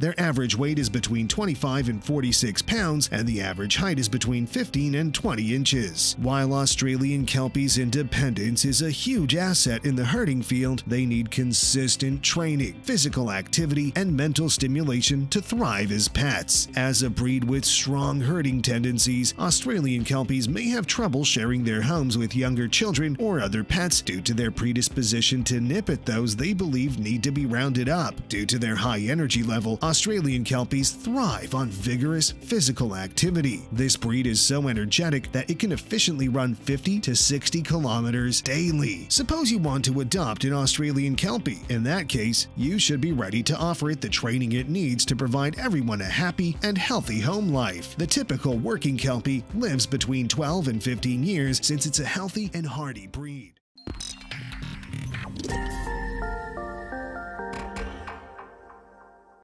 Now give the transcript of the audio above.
Their average weight is between 25 and 46 pounds, and the average height is between 15 and 20 inches. While Australian Kelpie's independence is a huge asset in the herding field, they need consistent training, physical activity, and mental stimulation to thrive as pets. As a breed with strong herding tendencies, Australian Kelpies may have trouble sharing their homes with younger children or other pets due to their predisposition to nip at those they believe need to be rounded up. Due to their high energy level, Australian Kelpies thrive on vigorous physical activity. This breed is so energetic that it can efficiently run 50 to 60 kilometers daily. Suppose you want to adopt an Australian Kelpie. In that case, you should be ready to offer it the training it needs to provide everyone a happy and healthy home life. The typical working Kelpie lives between 12 and 15 years since it's a healthy and hardy breed.